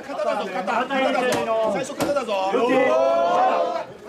肩だぞ肩だぞ最初肩だぞ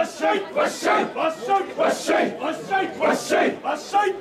Let's shake! Let's shake!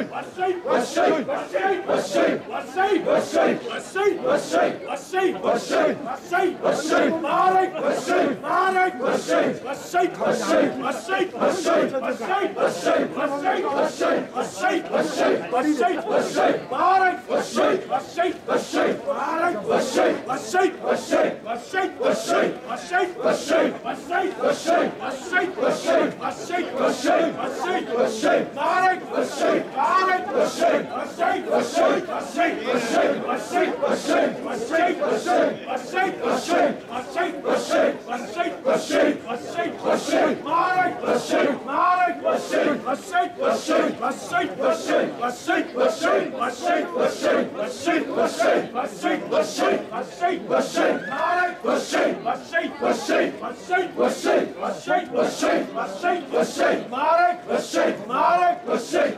الشيء والشيء والشيء والشيء والشيء والشيء والشيء والشيء والشيء والشيء والشيء مالك والشيء مالك والشيء والشيء والشيء والشيء والشيء والشيء والشيء والشيء والشيء والشيء والشيء والشيء والشيء مالك والشيء والشيء والشيء مالك والشيء والشيء والشيء والشيء والشيء والشيء والشيء والشيء والشيء والشيء والشيء والشيء والشيء والشيء والشيء مالك والشيء Let's shake, let's shake, let's shake, let's shake, Marek, let's shake, Marek, let's shake.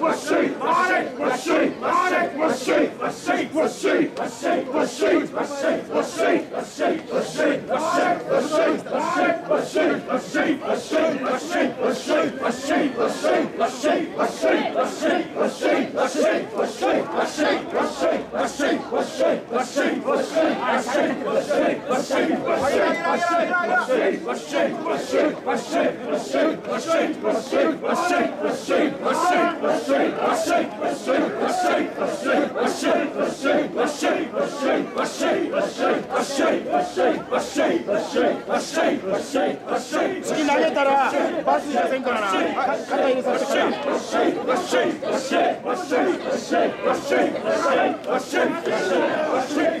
وشي عليك وشي عليك وشي وشي وشي وشي وشي وشي وشي وشي وشي وشي وشي وشي وشي وشي وشي وشي وشي وشي 次投げたらバスじゃせんからな肩入れさせてから。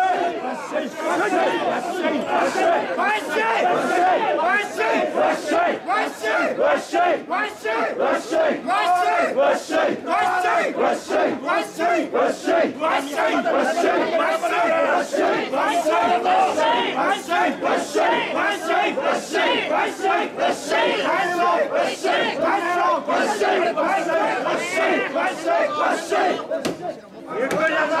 Vergonha da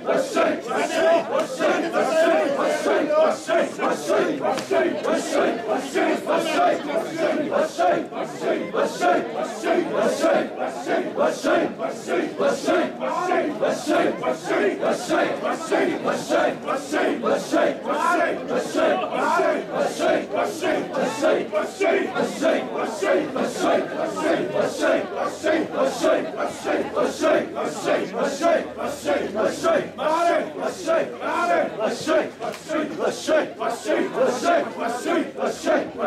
Let's shake, let's shake, let's shake, let's shake, let's shake, let's shake.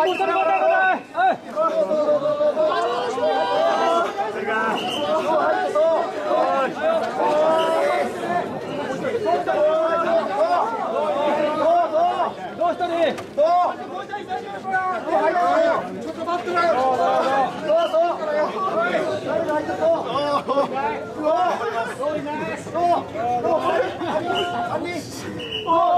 ありがとう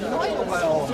ないのかよ。